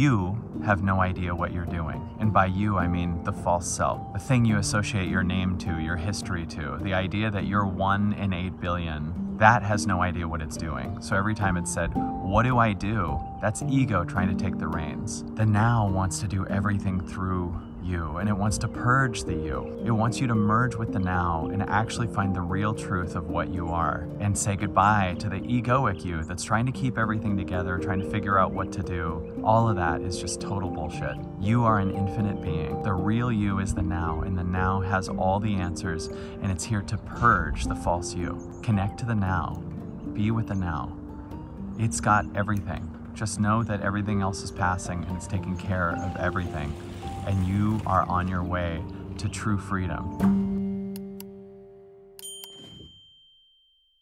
You have no idea what you're doing. And by you, I mean the false self, the thing you associate your name to, your history to, the idea that you're one in eight billion. That has no idea what it's doing. So every time it said, What do I do? That's ego trying to take the reins. The now wants to do everything through you and it wants to purge the you. It wants you to merge with the now and actually find the real truth of what you are and say goodbye to the egoic you that's trying to keep everything together, trying to figure out what to do. All of that is just total bullshit. You are an infinite being. The real you is the now, and the now has all the answers and it's here to purge the false you. Connect to the now. Be with the now. It's got everything. Just know that everything else is passing and it's taking care of everything and you are on your way to true freedom.